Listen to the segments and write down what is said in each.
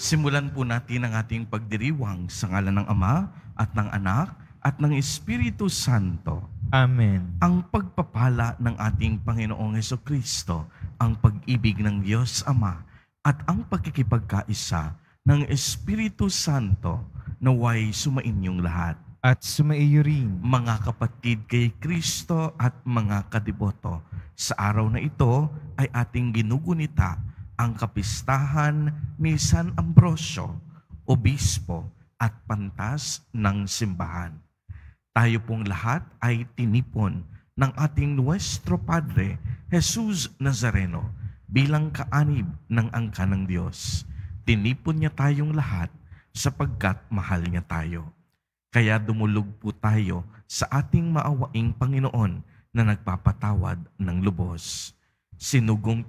Simulan po natin ang ating pagdiriwang sa ngalan ng Ama at ng Anak at ng Espiritu Santo. Amen. Ang pagpapala ng ating Panginoong Heso Kristo, ang pag-ibig ng Diyos Ama at ang pagkikipagkaisa ng Espiritu Santo naway sumainyong lahat. At sumaiyo rin. Mga kapatid kay Kristo at mga kadiboto, sa araw na ito ay ating ginugunita ang kapistahan ni San Ambrosio, obispo at pantas ng simbahan. Tayo pong lahat ay tinipon ng ating Nuestro Padre, Jesus Nazareno, bilang kaanib ng angka ng Diyos. Tinipon niya tayong lahat sapagkat mahal niya tayo. Kaya dumulog po tayo sa ating maawaing Panginoon na nagpapatawad ng lubos. Sinugong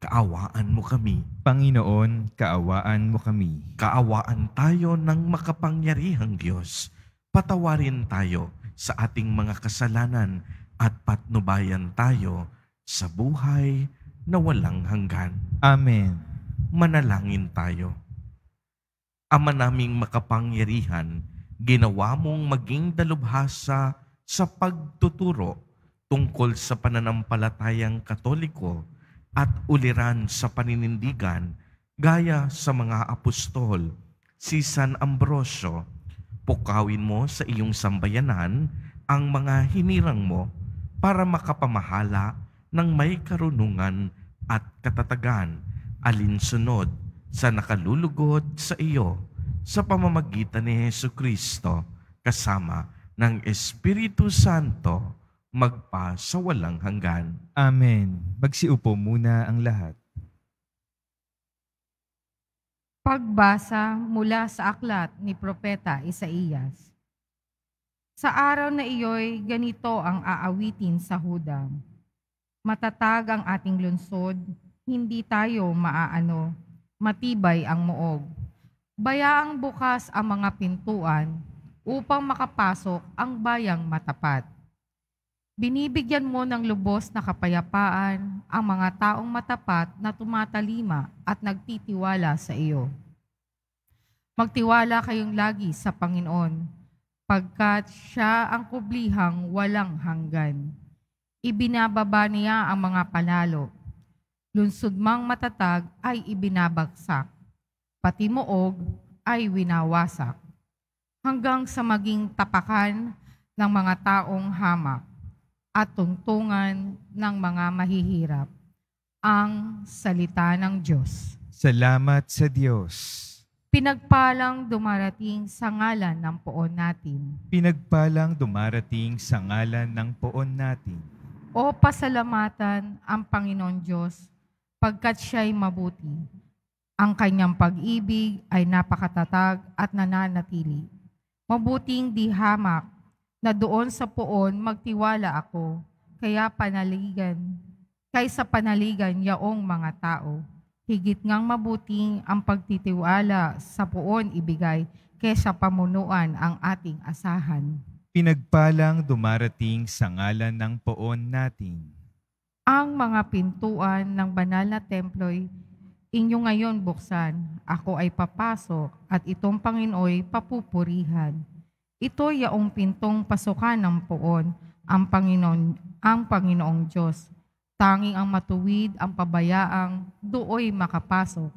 kaawaan mo kami. Panginoon, kaawaan mo kami. Kaawaan tayo ng makapangyarihang Diyos. Patawarin tayo sa ating mga kasalanan at patnubayan tayo sa buhay na walang hanggan. Amen. Manalangin tayo. Ama naming makapangyarihan, ginawa mong maging dalubhasa sa pagtuturo tungkol sa pananampalatayang katoliko at uliran sa paninindigan gaya sa mga apostol, si San Ambrosio, pukawin mo sa iyong sambayanan ang mga hinirang mo para makapamahala ng may karunungan at katatagan alinsunod sa nakalulugod sa iyo sa pamamagitan ni Heso Kristo kasama ng Espiritu Santo magpa sa walang hanggan. Amen. Magsiupo muna ang lahat. Pagbasa mula sa aklat ni Propeta Isaías. Sa araw na iyo'y ganito ang aawitin sa hudang. Matatag ang ating lunsod, hindi tayo maaano, matibay ang muog. Bayaang bukas ang mga pintuan upang makapasok ang bayang matapat Binibigyan mo ng lubos na kapayapaan ang mga taong matapat na tumatalima at nagtitiwala sa iyo. Magtiwala kayong lagi sa Panginoon, pagkat siya ang kublihang walang hanggan. Ibinababa niya ang mga panalo. Lunsod mang matatag ay ibinabagsak. Pati moog ay winawasak. Hanggang sa maging tapakan ng mga taong hamak at tungtungan ng mga mahihirap. Ang salita ng Diyos. Salamat sa Diyos. Pinagpalang dumarating sa ngalan ng poon natin. Pinagpalang dumarating sa ngalan ng poon natin. O pasalamatan ang Panginoon Diyos pagkat siya'y mabuti. Ang kanyang pag-ibig ay napakatatag at nananatili. Mabuting di hamak na doon sa poon magtiwala ako, kaya panaligan, kaysa panaligan yaong mga tao. Higit ngang mabuting ang pagtitiwala sa poon ibigay kaysa pamunuan ang ating asahan. Pinagpalang dumarating sa ngalan ng poon natin. Ang mga pintuan ng banal na templo'y inyo ngayon buksan. Ako ay papasok at itong Panginooy papupurihan ito yaong pintong pasukan ng poon, ang Panginoon, ang Panginoong Diyos. Tanging ang matuwid, ang pabayaang, dooy makapasok.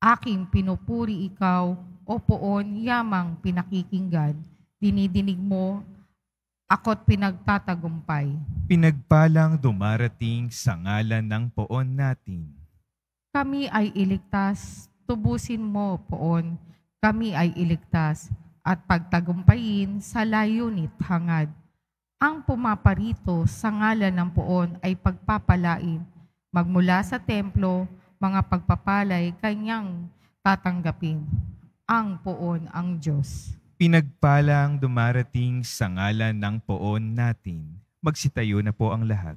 Aking pinupuri ikaw, o poon, yamang pinakikinggan. Dinidinig mo, ako't pinagtatagumpay. Pinagpalang dumarating sa ngalan ng poon natin. Kami ay iligtas, tubusin mo, poon. Kami ay iligtas at pagtagumpayin sa layunit hangad. Ang pumaparito sa ngalan ng poon ay pagpapalain. Magmula sa templo, mga pagpapalay kanyang tatanggapin. Ang poon ang Diyos. Pinagpalang dumarating sa ngalan ng poon natin. Magsitayo na po ang lahat.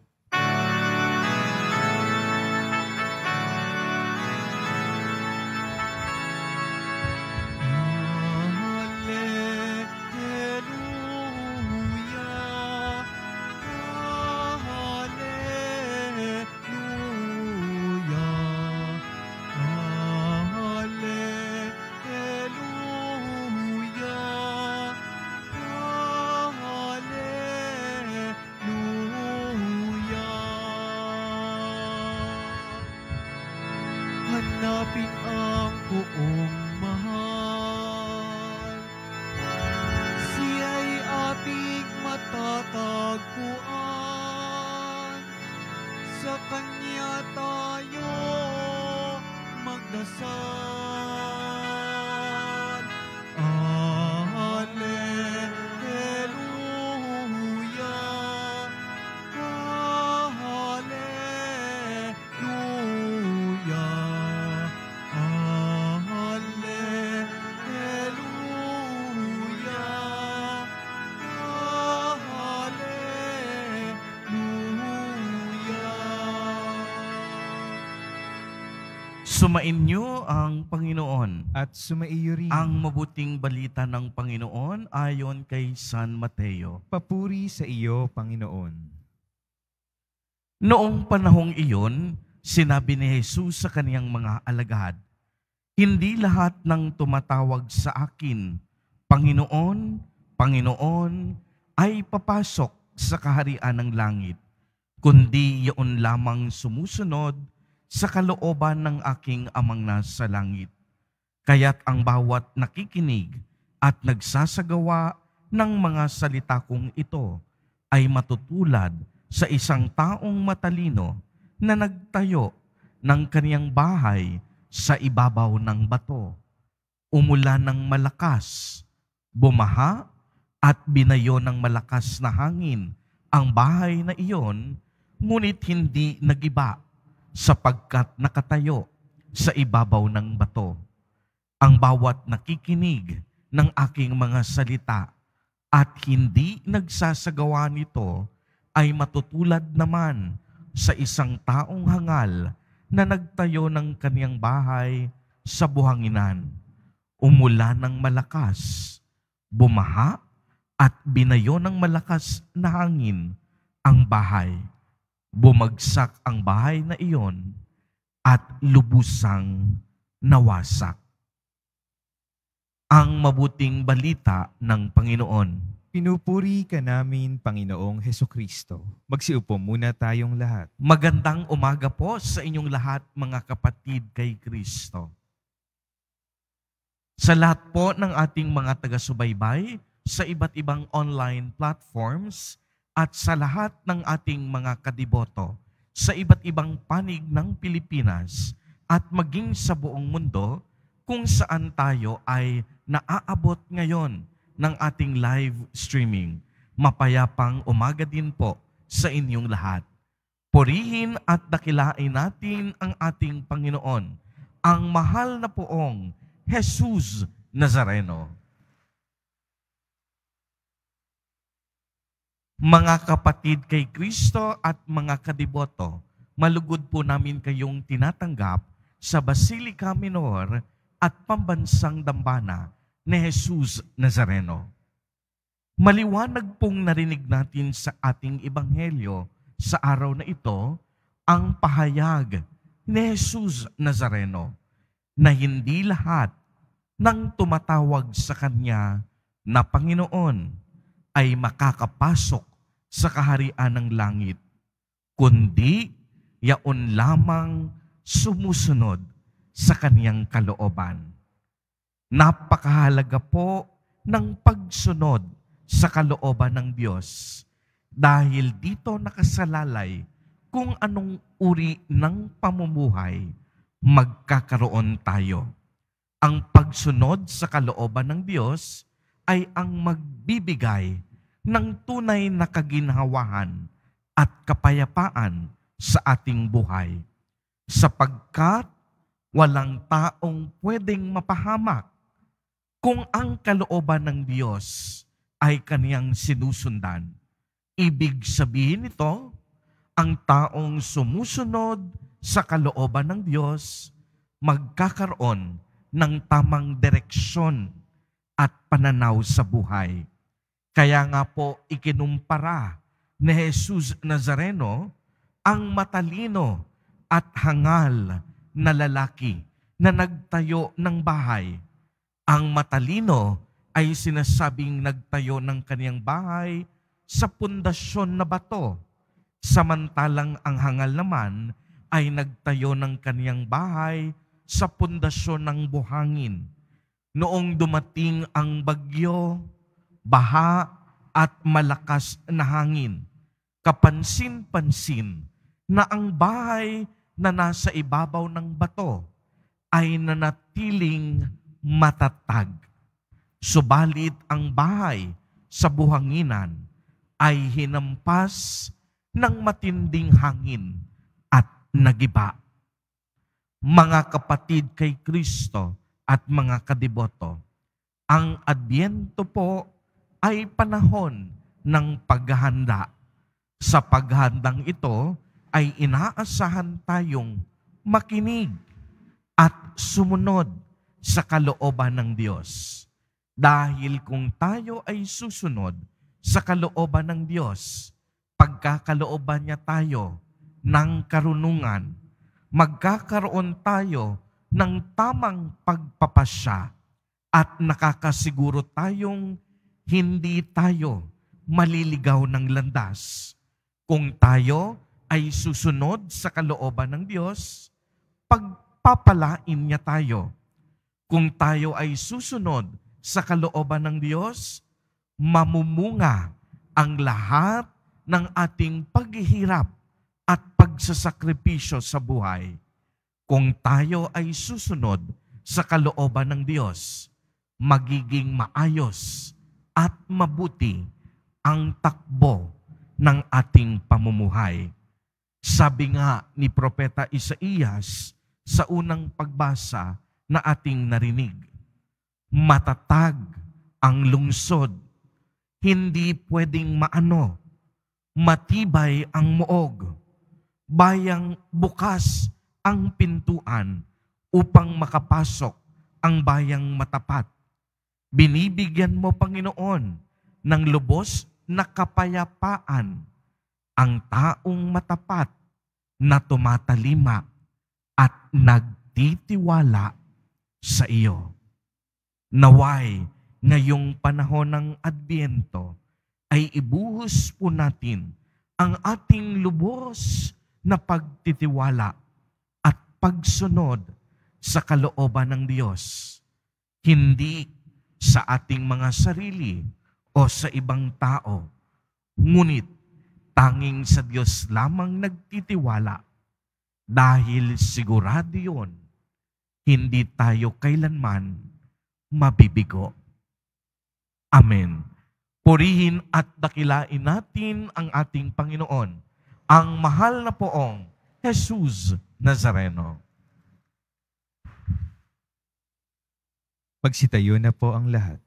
Sumainyo ang Panginoon. At sumaiyo rin. Ang mabuting balita ng Panginoon ayon kay San Mateo. papuri sa iyo, Panginoon. Noong panahong iyon, sinabi ni Jesus sa kaniyang mga alagad, Hindi lahat ng tumatawag sa akin, Panginoon, Panginoon, ay papasok sa kaharian ng langit, kundi yaon lamang sumusunod sa kalooban ng aking amang nasa langit. Kaya't ang bawat nakikinig at nagsasagawa ng mga salita kong ito ay matutulad sa isang taong matalino na nagtayo ng kaniyang bahay sa ibabaw ng bato. Umulan ng malakas, bumaha at binayo ng malakas na hangin ang bahay na iyon, ngunit hindi nagiba sapagkat nakatayo sa ibabaw ng bato. Ang bawat nakikinig ng aking mga salita at hindi nagsasagawa nito ay matutulad naman sa isang taong hangal na nagtayo ng kaniyang bahay sa buhanginan. Umulan ng malakas, bumaha at binayo ng malakas na hangin ang bahay. Bumagsak ang bahay na iyon at lubusang nawasak. Ang mabuting balita ng Panginoon. Pinupuri ka namin, Panginoong Heso Kristo. Magsiupo muna tayong lahat. Magandang umaga po sa inyong lahat mga kapatid kay Kristo. Sa lahat po ng ating mga taga-subaybay sa iba't ibang online platforms at sa lahat ng ating mga kadiboto sa iba't ibang panig ng Pilipinas at maging sa buong mundo kung saan tayo ay naaabot ngayon ng ating live streaming. Mapayapang umaga din po sa inyong lahat. Purihin at dakilain natin ang ating Panginoon, ang mahal na poong Jesus Nazareno. Mga kapatid kay Kristo at mga kadiboto, malugod po namin kayong tinatanggap sa Basilica Minor at Pambansang Dambana ni Jesus Nazareno. Maliwanag pong narinig natin sa ating ebanghelyo sa araw na ito ang pahayag ni Jesus Nazareno na hindi lahat ng tumatawag sa Kanya na Panginoon ay makakapasok sa kaharian ng langit, kundi yaon lamang sumusunod sa Kaniyang kalooban. Napakahalaga po ng pagsunod sa kalooban ng Diyos dahil dito nakasalalay kung anong uri ng pamumuhay magkakaroon tayo. Ang pagsunod sa kalooban ng Diyos ay ang magbibigay ng tunay na kaginhawahan at kapayapaan sa ating buhay. Sapagkat walang taong pwedeng mapahamak kung ang kalooban ng Diyos ay kaniyang sinusundan. Ibig sabihin nito, ang taong sumusunod sa kalooban ng Diyos magkakaroon ng tamang direksyon at pananaw sa buhay. Kaya nga po ikinumpara ni Jesus Nazareno ang matalino at hangal na lalaki na nagtayo ng bahay. Ang matalino ay sinasabing nagtayo ng kaniyang bahay sa pundasyon na bato. Samantalang ang hangal naman ay nagtayo ng kaniyang bahay sa pundasyon ng buhangin. Noong dumating ang bagyo, baha at malakas na hangin, kapansin-pansin na ang bahay na nasa ibabaw ng bato ay nanatiling matatag. Subalit ang bahay sa buhanginan ay hinampas ng matinding hangin at nagiba. Mga kapatid kay Kristo at mga kadiboto, ang Adbyento po ay panahon ng paghahanda. Sa paghandang ito ay inaasahan tayong makinig at sumunod sa kalooban ng Diyos. Dahil kung tayo ay susunod sa kalooban ng Diyos, pagkakalooban niya tayo ng karunungan, magkakaroon tayo ng tamang pagpapasya at nakakasiguro tayong hindi tayo maliligaw ng landas. Kung tayo ay susunod sa kalooban ng Diyos, pagpapalain niya tayo. Kung tayo ay susunod sa kalooban ng Diyos, mamumunga ang lahat ng ating paghihirap at pagsasakripisyo sa buhay. Kung tayo ay susunod sa kalooban ng Diyos, magiging maayos at mabuti ang takbo ng ating pamumuhay. Sabi nga ni Propeta Isaías sa unang pagbasa na ating narinig, matatag ang lungsod, hindi pwedeng maano, matibay ang muog, bayang bukas ang pintuan upang makapasok ang bayang matapat. Binibigyan mo, Panginoon, ng lubos na kapayapaan ang taong matapat na tumatalima at nagtitiwala sa iyo. Naway, ngayong panahon ng Adbyento, ay ibuhos po natin ang ating lubos na pagtitiwala at pagsunod sa kalooban ng Diyos. Hindi sa ating mga sarili o sa ibang tao, ngunit tanging sa Diyos lamang nagtitiwala dahil sigurado yun, hindi tayo kailanman mabibigo. Amen. Purihin at dakilain natin ang ating Panginoon, ang mahal na poong Jesus Nazareno. Magsitayo na po ang lahat.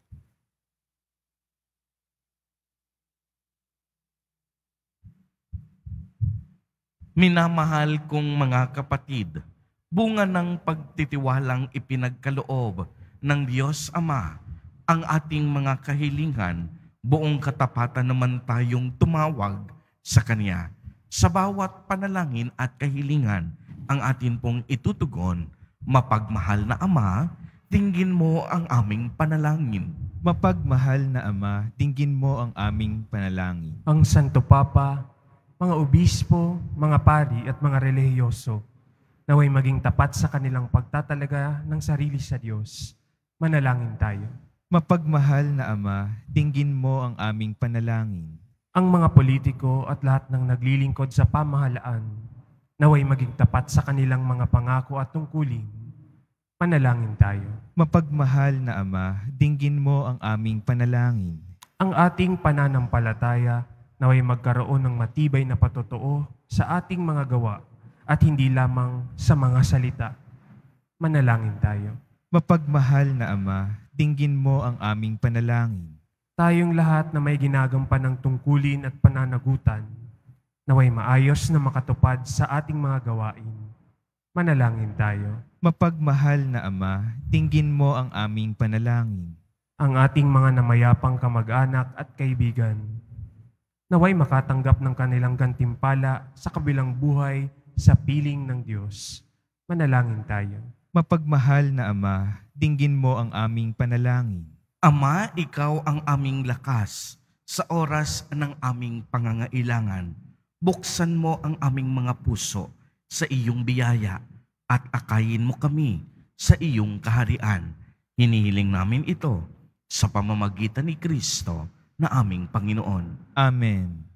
Minamahal kong mga kapatid, bunga ng pagtitiwalang ipinagkaloob ng Diyos Ama ang ating mga kahilingan, buong katapatan naman tayong tumawag sa Kanya. Sa bawat panalangin at kahilingan, ang atin pong itutugon, mapagmahal na Ama, tingin mo ang aming panalangin. Mapagmahal na Ama, dinggin mo ang aming panalangin. ang Santo Papa, mga obispo, mga pari at mga relihiyoso, naway maging tapat sa kanilang pagtatalaga ng sarili sa Diyos. Manalangin tayo. Mapagmahal na Ama, dinggin mo ang aming panalangin. Ang mga politiko at lahat ng naglilingkod sa pamahalaan, naway maging tapat sa kanilang mga pangako at tungkulin. Manalangin tayo. Mapagmahal na Ama, dinggin mo ang aming panalangin. Ang ating pananampalataya, naway magkaroon ng matibay na patotoo sa ating mga gawa at hindi lamang sa mga salita. Manalangin tayo. Mapagmahal na Ama, dinggin mo ang aming panalangin. Tayong lahat na may ginagampan ng tungkulin at pananagutan, naway maayos na makatupad sa ating mga gawain. Manalangin tayo. Mapagmahal na Ama, dinggin mo ang aming panalangin. Ang ating mga namayapang kamag-anak at kaibigan, naway makatanggap ng kanilang gantimpala sa kabilang buhay sa piling ng Diyos. Manalangin tayo. Mapagmahal na Ama, dinggin mo ang aming panalangin. Ama, ikaw ang aming lakas sa oras ng aming pangangailangan. Buksan mo ang aming mga puso sa iyong biyaya at akayin mo kami sa iyong kaharian. Hinihiling namin ito sa pamamagitan ni Kristo na aming Panginoon. Amen.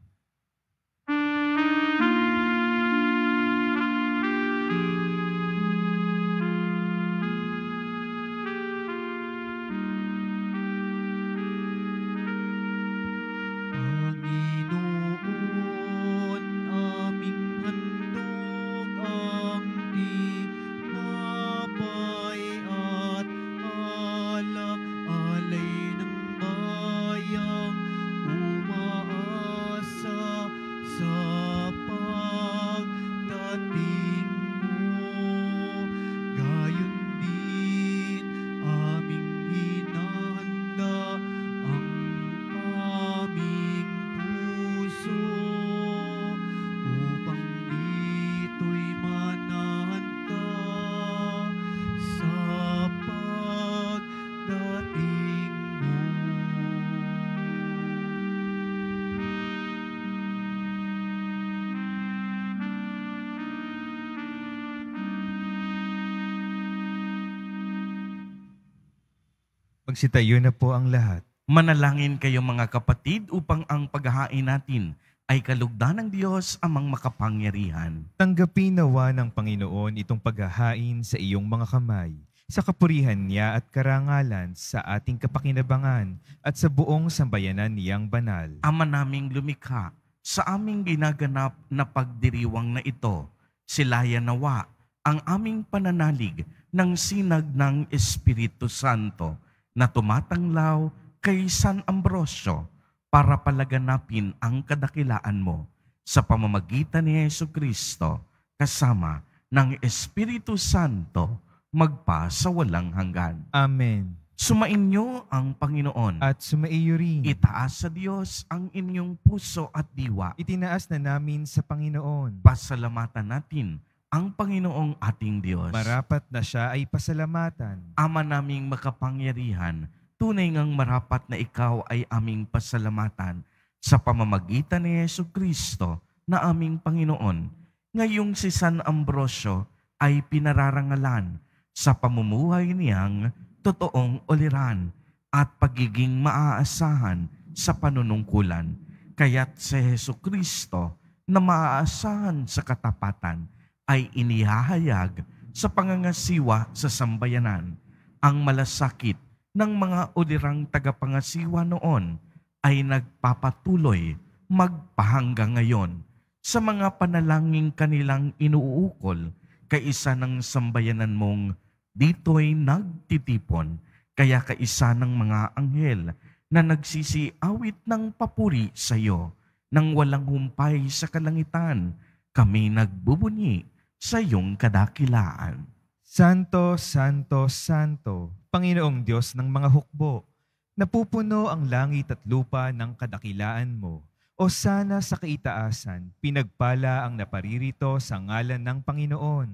Magsitayo na po ang lahat. Manalangin kayo mga kapatid upang ang paghahain natin ay kalugdan ng Diyos amang makapangyarihan. Tanggapin nawa ng Panginoon itong paghahain sa iyong mga kamay, sa kapurihan niya at karangalan sa ating kapakinabangan at sa buong sambayanan niyang banal. Ama naming lumikha, sa aming ginaganap na pagdiriwang na ito, silaya nawa ang aming pananalig ng sinag ng Espiritu Santo na tumatanglaw kay San Ambrosio para palaganapin ang kadakilaan mo sa pamamagitan ni Yesu Kristo kasama ng Espiritu Santo magpa sa walang hanggan. Amen. Sumainyo ang Panginoon. At sumaiyo rin. Itaas sa Diyos ang inyong puso at diwa. Itinaas na namin sa Panginoon. Pasalamatan natin ang Panginoong ating Diyos. Marapat na siya ay pasalamatan. Ama naming makapangyarihan, tunay ngang marapat na ikaw ay aming pasalamatan sa pamamagitan ni Yesu Kristo na aming Panginoon. Ngayong si San Ambrosio ay pinararangalan sa pamumuhay niyang totoong uliran at pagiging maaasahan sa panunungkulan. Kaya't si Yesu Kristo na maaasahan sa katapatan ay inihahayag sa pangangasiwa sa sambayanan. Ang malasakit ng mga ulirang tagapangasiwa noon ay nagpapatuloy magpahanggang ngayon sa mga panalangin kanilang inuukol kaisa ng sambayanan mong dito'y nagtitipon. Kaya kaisa ng mga anghel na nagsisiawit ng papuri sa iyo nang walang humpay sa kalangitan kami nagbubunyi sa iyong kadakilaan. Santo, Santo, Santo, Panginoong Diyos ng mga hukbo, napupuno ang langit at lupa ng kadakilaan mo. O sana sa kaitaasan, pinagpala ang naparirito sa ngalan ng Panginoon.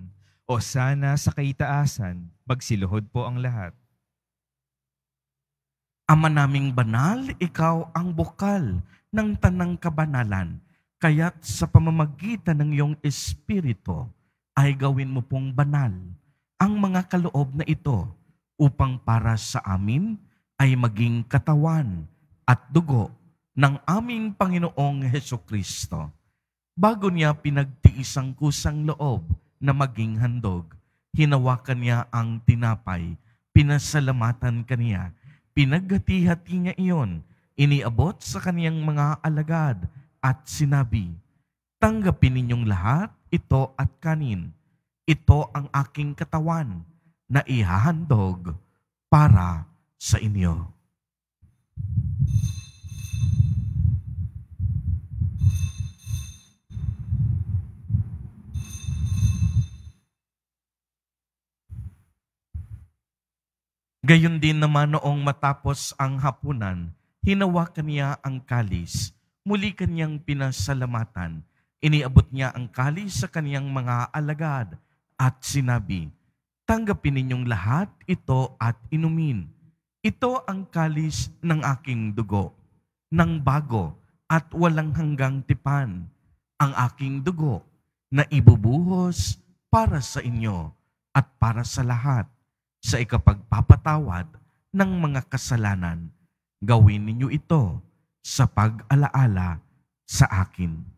O sana sa kaitaasan, magsiluhod po ang lahat. Ama naming banal, ikaw ang bukal ng tanang kabanalan. Kaya't sa pamamagitan ng iyong espiritu ay gawin mo pong banal ang mga kaloob na ito upang para sa amin ay maging katawan at dugo ng aming Panginoong Heso Kristo. Bago niya pinagtiis ang kusang loob na maging handog, hinawakan niya ang tinapay, pinasalamatan kaniya, pinaghati-hati niya iyon, iniabot sa kaniyang mga alagad at sinabi, Tanggapin ninyong lahat ito at kanin. Ito ang aking katawan na ihahandog para sa inyo. Gayon din naman noong matapos ang hapunan, hinawakan niya ang kalis, muli kanyang pinasalamatan. Iniabot niya ang kalis sa kaniyang mga alagad at sinabi, Tanggapin ninyong lahat ito at inumin. Ito ang kalis ng aking dugo, ng bago at walang hanggang tipan, ang aking dugo na ibubuhos para sa inyo at para sa lahat sa ikapagpapatawad ng mga kasalanan. Gawin ninyo ito sa pag-alaala sa akin.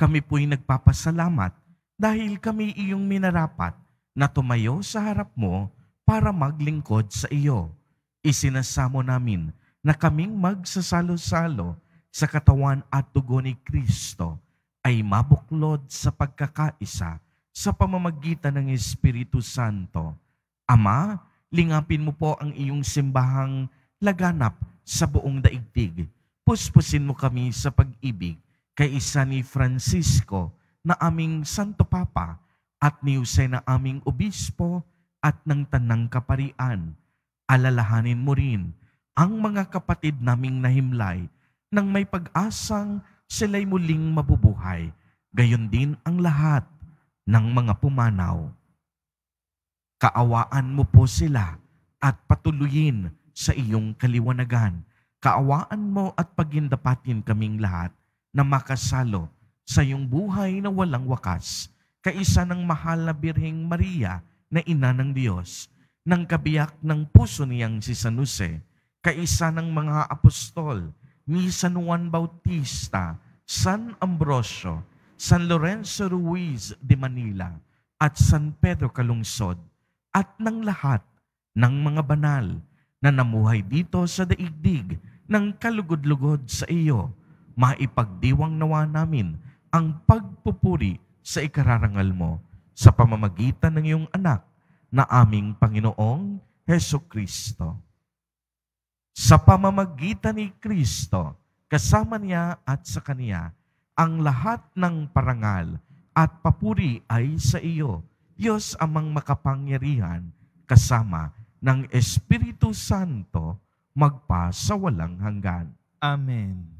Kami po'y nagpapasalamat dahil kami iyong minarapat na tumayo sa harap mo para maglingkod sa iyo. Isinasamo namin na kaming magsasalo-salo sa katawan at dugo ni Kristo ay mabuklod sa pagkakaisa sa pamamagitan ng Espiritu Santo. Ama, lingapin mo po ang iyong simbahang laganap sa buong daigdig. Puspusin mo kami sa pag-ibig kay isa ni Francisco na aming Santo Papa at ni Jose na aming Obispo at ng Tanang Kaparian. Alalahanin mo rin ang mga kapatid naming nahimlay nang may pag-asang sila'y muling mabubuhay. Gayon din ang lahat ng mga pumanaw. Kaawaan mo po sila at patuloyin sa iyong kaliwanagan. Kaawaan mo at pagindapatin kaming lahat na makasalo sa iyong buhay na walang wakas, kaisa ng mahal na Birheng Maria na ina ng Diyos, ng kabiyak ng puso niyang si San Jose, kaisa ng mga apostol ni San Juan Bautista, San Ambrosio, San Lorenzo Ruiz de Manila, at San Pedro Calungsod, at ng lahat ng mga banal na namuhay dito sa daigdig ng kalugod-lugod sa iyo, maipagdiwang nawa namin ang pagpupuri sa ikararangal mo sa pamamagitan ng iyong anak na aming Panginoong Heso Kristo. Sa pamamagitan ni Kristo, kasama niya at sa Kaniya, ang lahat ng parangal at papuri ay sa iyo, Diyos amang makapangyarihan, kasama ng Espiritu Santo, magpa sa walang hanggan. Amen.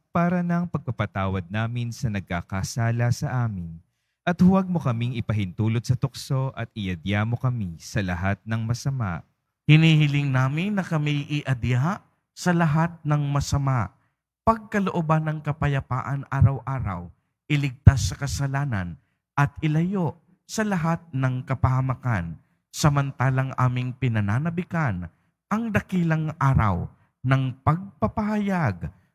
para ng pagpapatawad namin sa nagkakasala sa amin. At huwag mo kaming ipahintulot sa tukso at iadya mo kami sa lahat ng masama. Hinihiling namin na kami iadya sa lahat ng masama. Pagkalooban ng kapayapaan araw-araw, iligtas sa kasalanan at ilayo sa lahat ng kapahamakan, samantalang aming pinananabikan ang dakilang araw ng pagpapahayag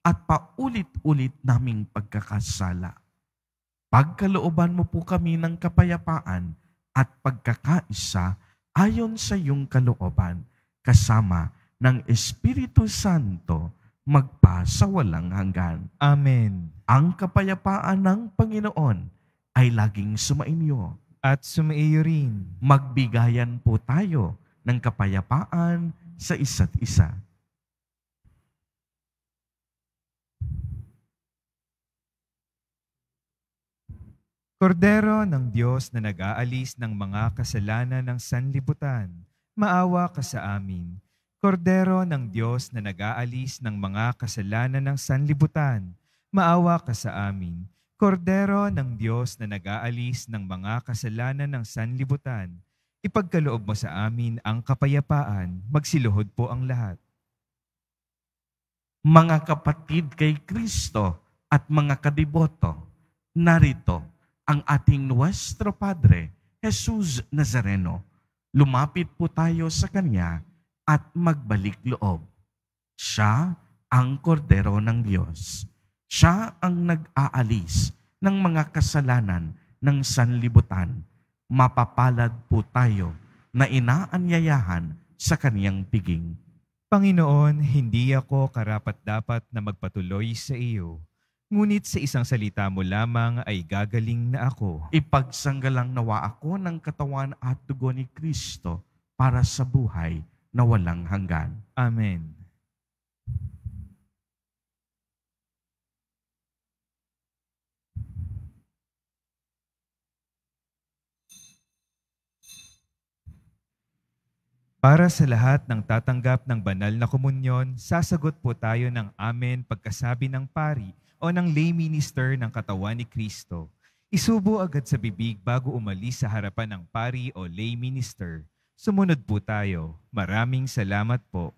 at paulit-ulit naming pagkakasala. Pagkalooban mo po kami ng kapayapaan at pagkakaisa ayon sa iyong kalooban, kasama ng Espiritu Santo, magpa sa walang hanggan. Amen. Ang kapayapaan ng Panginoon ay laging sumainyo. At sumaiyo rin. Magbigayan po tayo ng kapayapaan sa isa't isa. Kordero ng Diyos na nag-aalis ng mga kasalanan ng sanlibutan, maawa ka sa amin. Kordero ng Diyos na nag-aalis ng mga kasalanan ng sanlibutan, maawa ka sa amin. Kordero ng Diyos na nag-aalis ng mga kasalanan ng sanlibutan, ipagkaloob mo sa amin ang kapayapaan, magsiluhod po ang lahat. Mga kapatid kay Kristo at mga kadiboto, narito ang ating Nuestro Padre, Jesus Nazareno. Lumapit po tayo sa Kanya at magbalik loob. Siya ang kordero ng Diyos. Siya ang nag-aalis ng mga kasalanan ng sanlibutan. Mapapalad po tayo na inaanyayahan sa kaniyang piging. Panginoon, hindi ako karapat-dapat na magpatuloy sa iyo. Ngunit sa isang salita mo lamang ay gagaling na ako. Ipagsanggalang nawa ako ng katawan at dugo ni Kristo para sa buhay na walang hanggan. Amen. Para sa lahat ng tatanggap ng banal na komunyon, sasagot po tayo ng amen pagkasabi ng pari o ng lay minister ng katawan ni Kristo. Isubo agad sa bibig bago umalis sa harapan ng pari o lay minister. Sumunod po tayo. Maraming salamat po.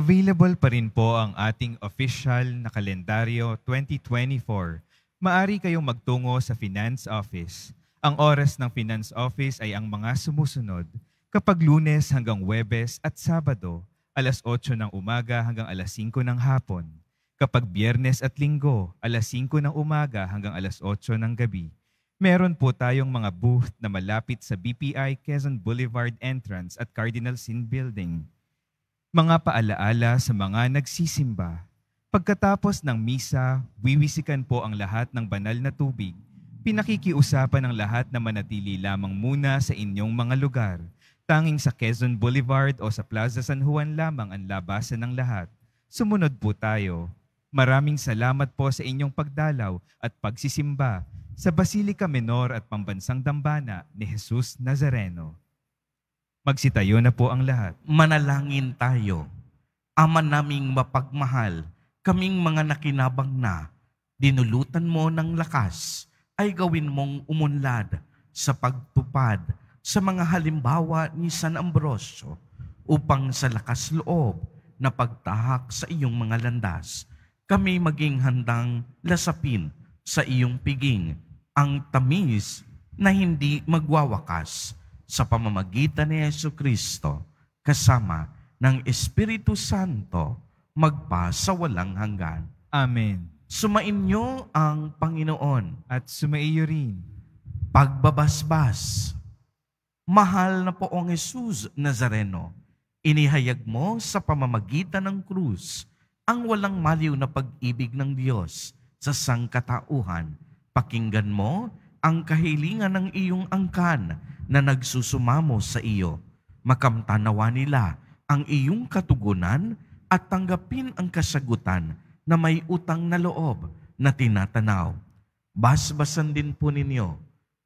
Available pa rin po ang ating official na kalendaryo 2024. Maari kayong magtungo sa Finance Office. Ang oras ng Finance Office ay ang mga sumusunod. Kapag lunes hanggang webes at sabado, alas 8 ng umaga hanggang alas 5 ng hapon. Kapag biyernes at linggo, alas 5 ng umaga hanggang alas 8 ng gabi. Meron po tayong mga booth na malapit sa BPI Quezon Boulevard entrance at Cardinal Sin Building. Mga paalaala sa mga nagsisimba. Pagkatapos ng misa, wiwisikan po ang lahat ng banal na tubig. Pinakikiusapan ang lahat na manatili lamang muna sa inyong mga lugar. Tanging sa Quezon Boulevard o sa Plaza San Juan lamang ang labasan ng lahat. Sumunod po tayo. Maraming salamat po sa inyong pagdalaw at pagsisimba sa Basilica Menor at Pambansang Dambana ni Jesus Nazareno. Magsitayo na po ang lahat. Manalangin tayo. Ama naming mapagmahal, kaming mga nakinabang na, dinulutan mo ng lakas, ay gawin mong umunlad sa pagtupad sa mga halimbawa ni San Ambrosio upang sa lakas loob na pagtahak sa iyong mga landas, kami maging handang lasapin sa iyong piging ang tamis na hindi magwawakas sa pamamagitan ni Yesu Kristo kasama ng Espiritu Santo magpa sa walang hanggan. Amen. Sumainyo ang Panginoon. At sumaiyo rin. Pagbabasbas. Mahal na poong Jesus Nazareno, inihayag mo sa pamamagitan ng krus ang walang maliw na pag-ibig ng Diyos sa sangkatauhan Pakinggan mo ang kahilingan ng iyong angkan na nagsusumamo sa iyo. Makamtanawa nila ang iyong katugunan at tanggapin ang kasagutan na may utang na loob na tinatanaw. Basbasan din po ninyo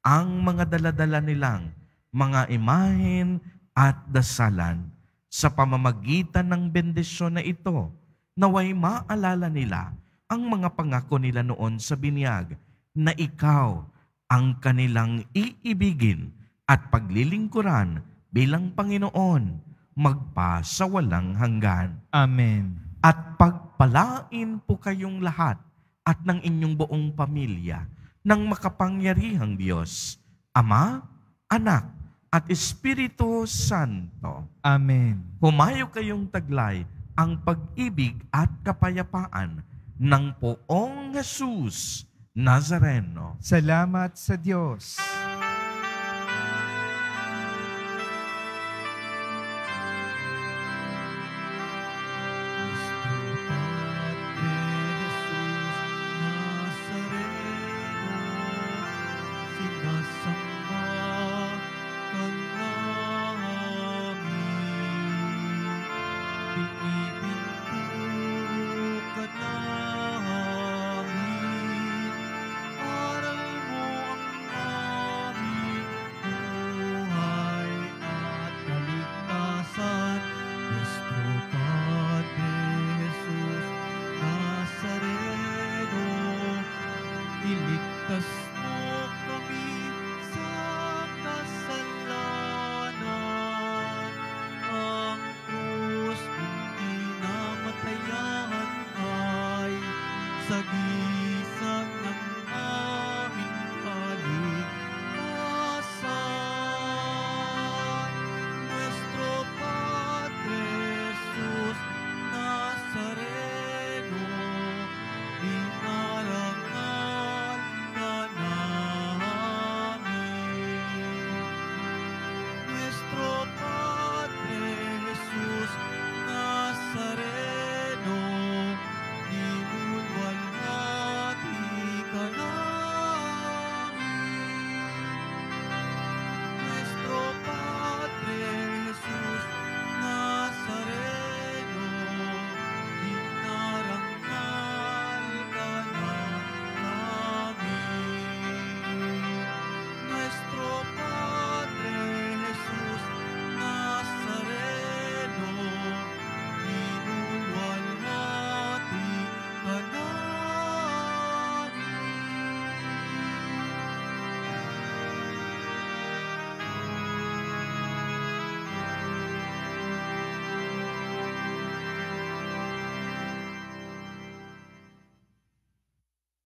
ang mga daladala nilang mga imahen at dasalan sa pamamagitan ng bendisyon na ito naway maalala nila ang mga pangako nila noon sa binyag na ikaw ang kanilang iibigin at paglilingkuran bilang Panginoon magpa sa walang hanggan. Amen. At pagpalain po kayong lahat at ng inyong buong pamilya ng makapangyarihang Diyos, Ama, Anak, at Espiritu Santo. Amen. Humayo kayong taglay ang pag-ibig at kapayapaan ng poong Jesus Nazareno. Salamat sa Diyos.